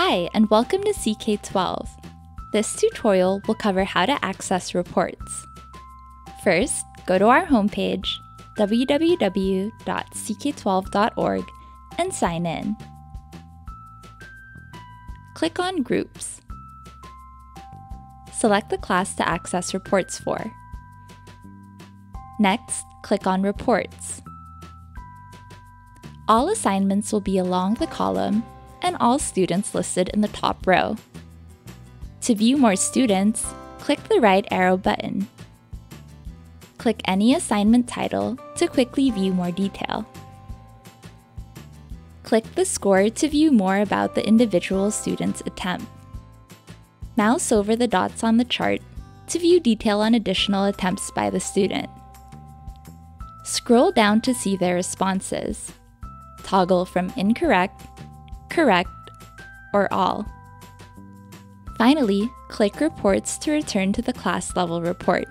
Hi, and welcome to CK12. This tutorial will cover how to access reports. First, go to our homepage, www.ck12.org, and sign in. Click on Groups. Select the class to access reports for. Next, click on Reports. All assignments will be along the column and all students listed in the top row. To view more students, click the right arrow button. Click any assignment title to quickly view more detail. Click the score to view more about the individual student's attempt. Mouse over the dots on the chart to view detail on additional attempts by the student. Scroll down to see their responses. Toggle from incorrect, correct, or all. Finally, click Reports to return to the class level report.